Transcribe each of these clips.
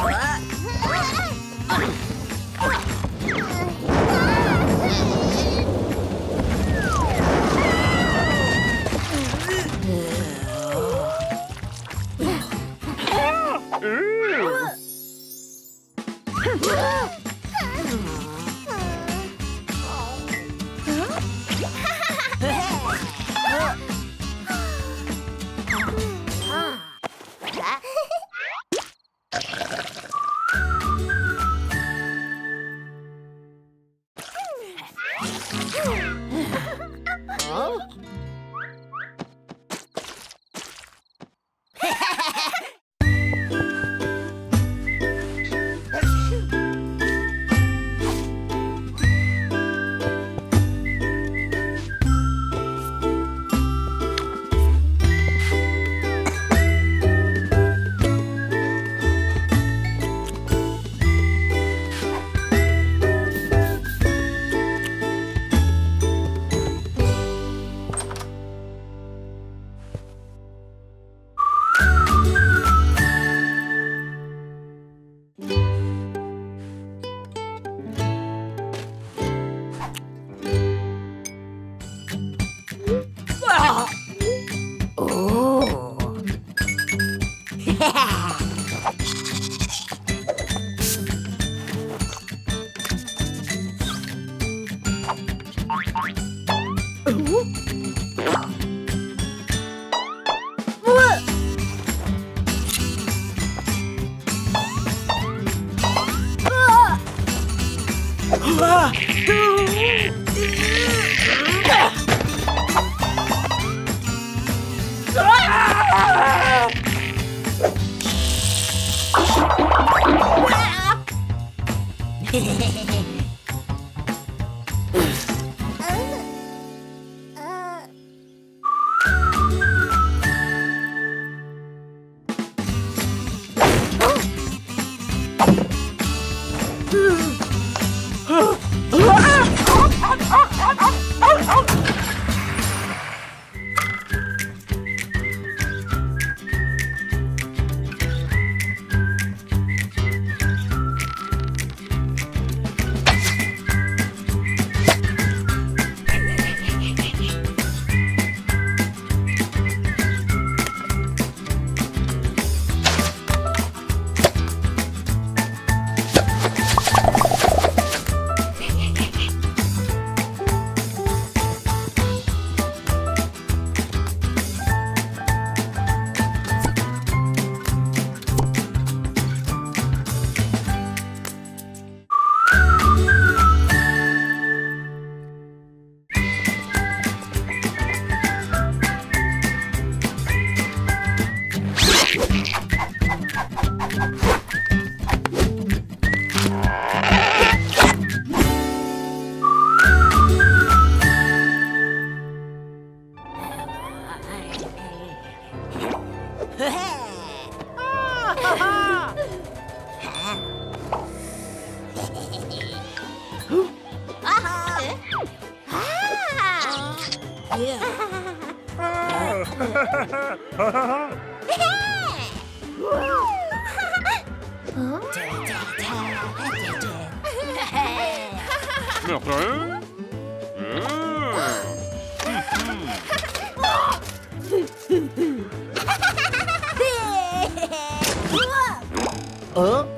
What? Uhum. 아, 아, 아. 어?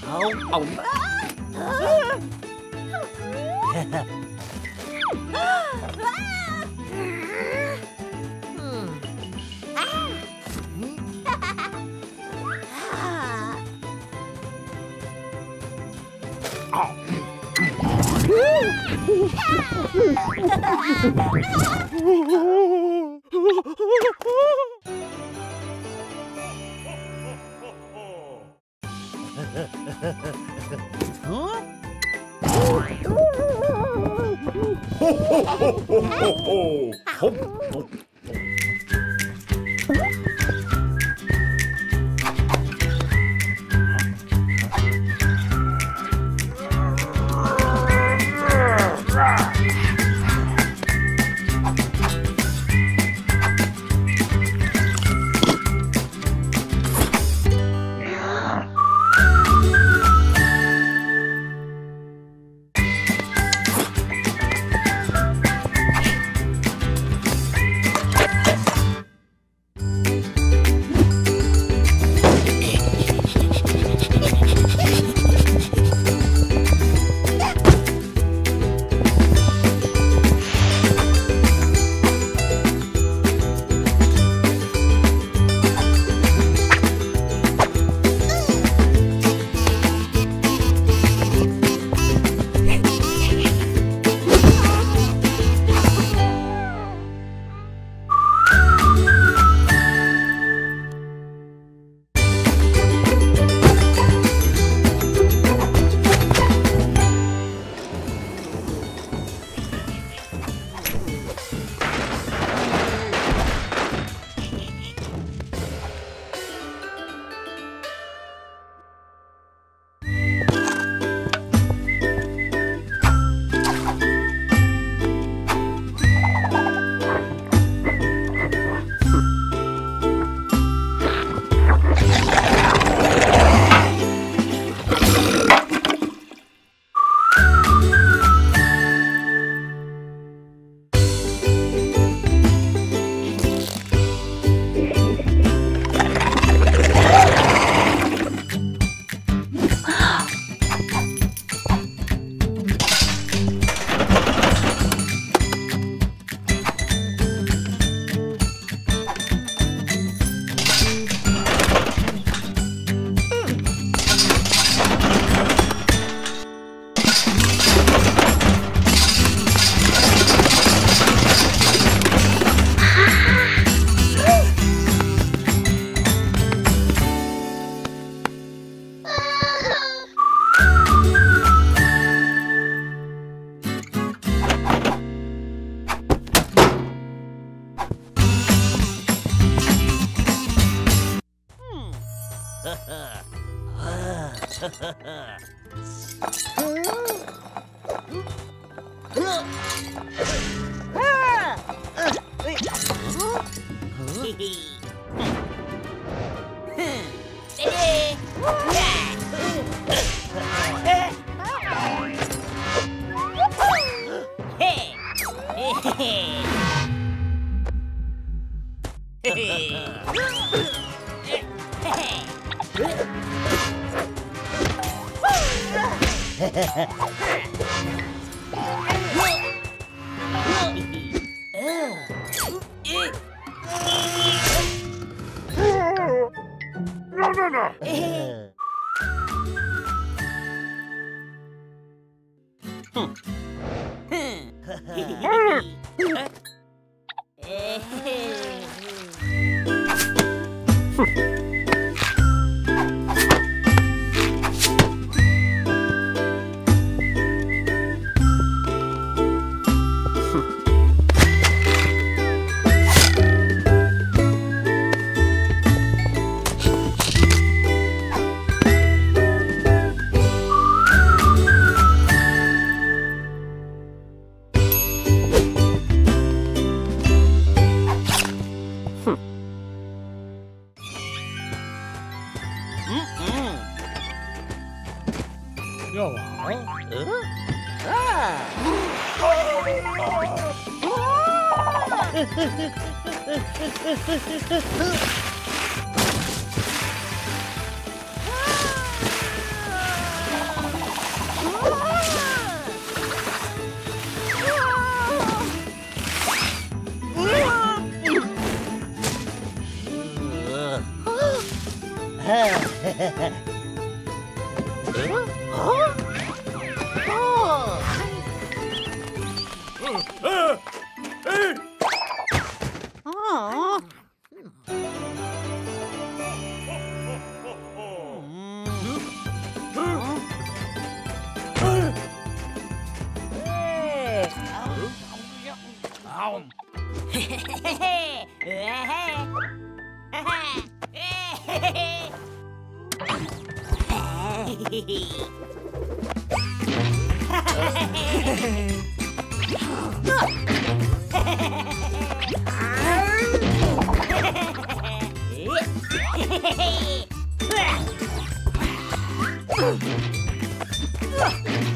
Không, ông Woo! ほほほほほ 药王？嗯。哎。哇！哈哈哈哈哈！Hey!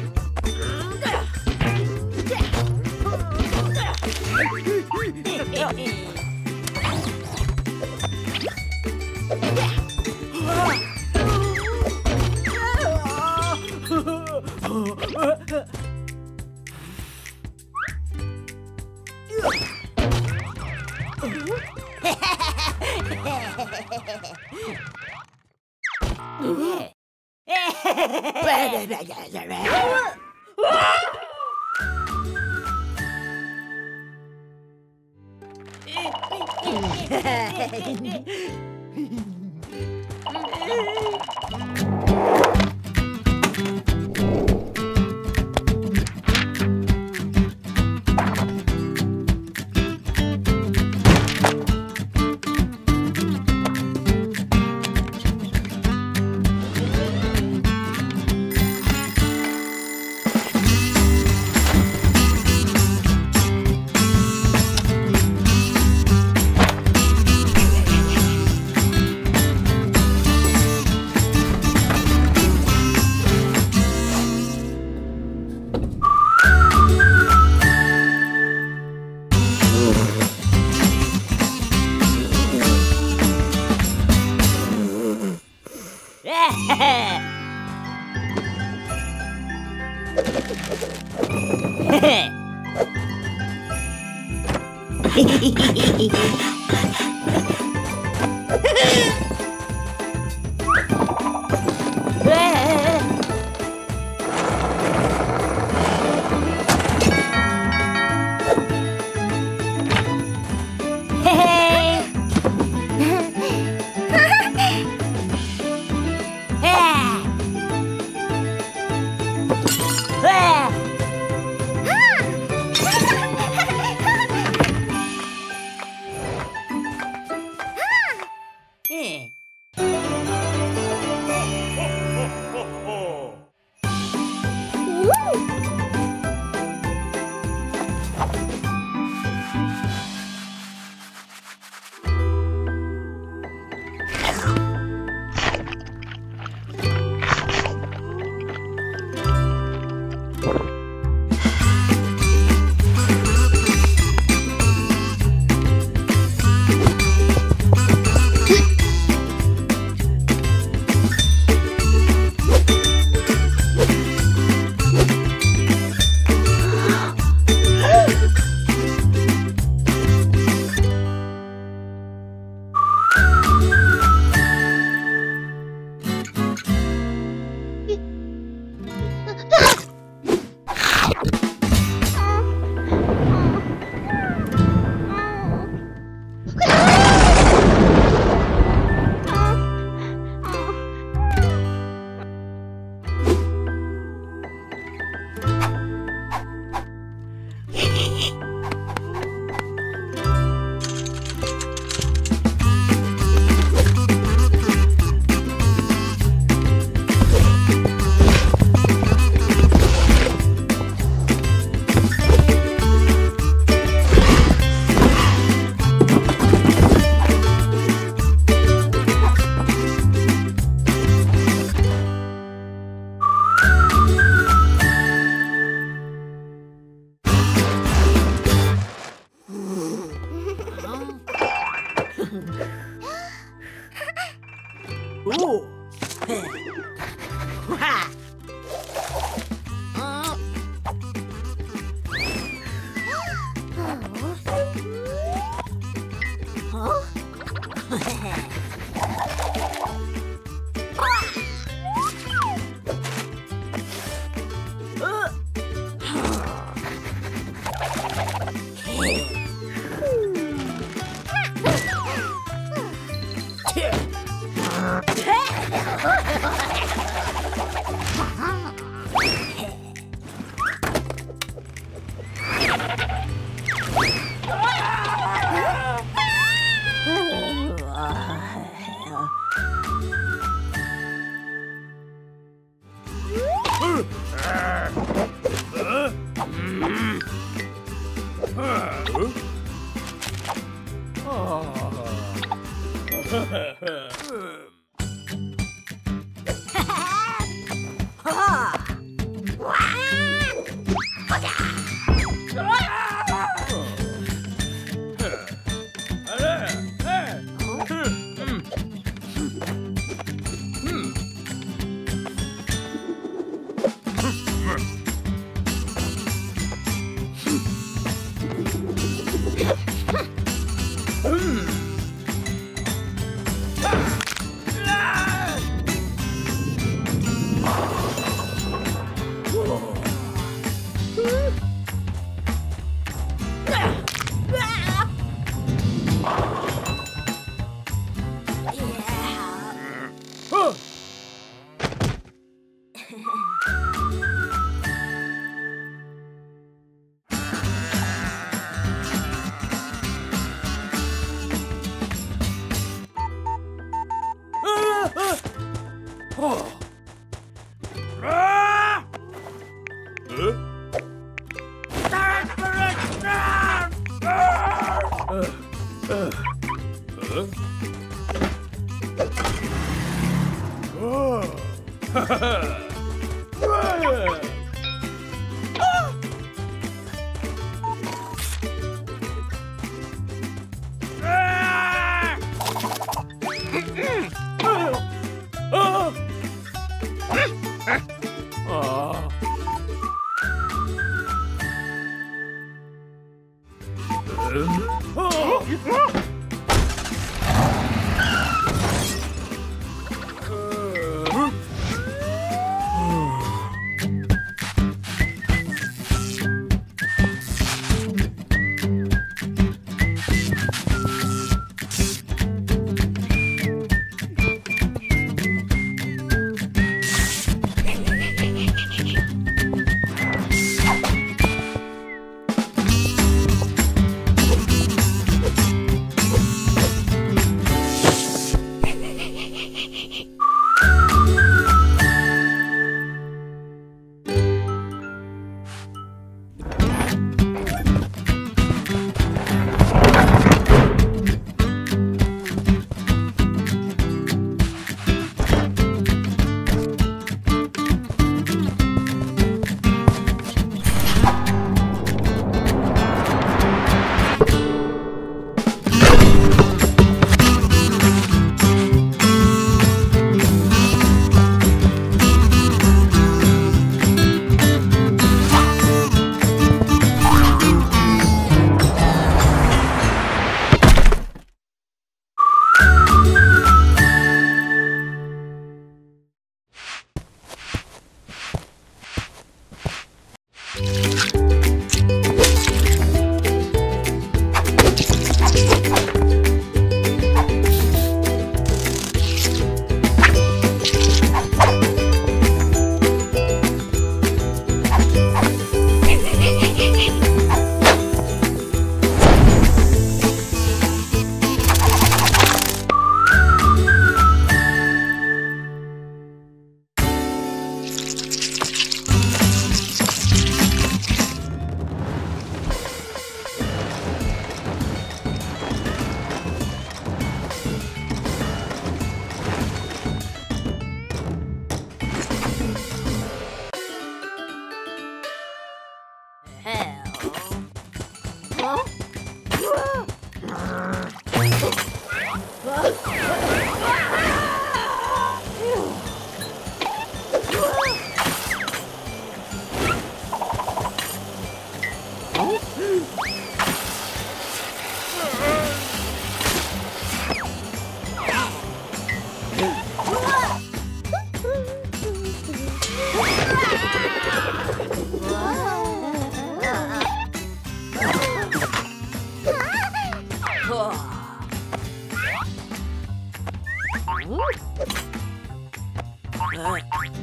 โ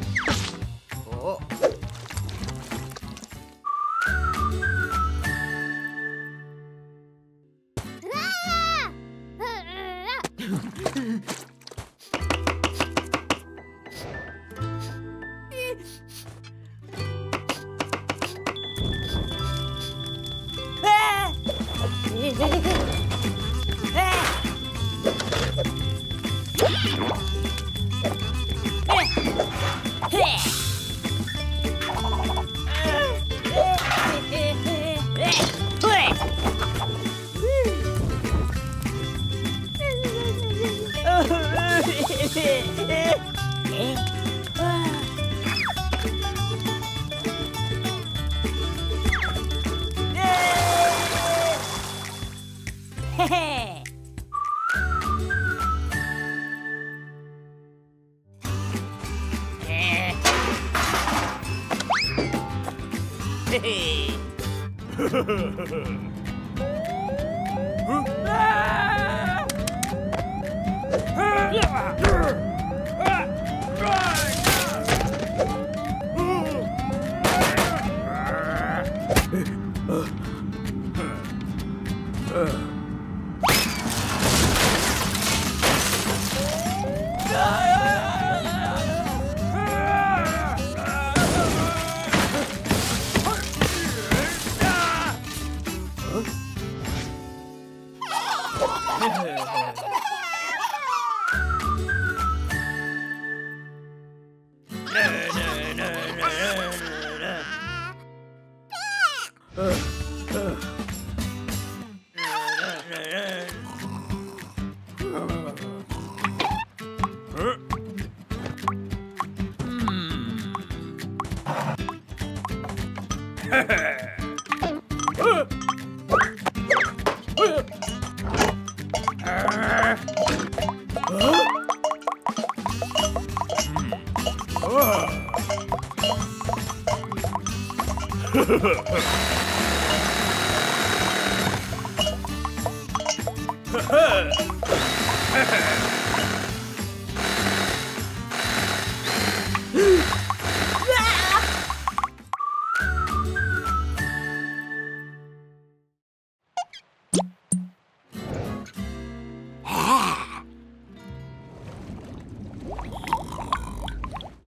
Ha ha ha ha! Ugh.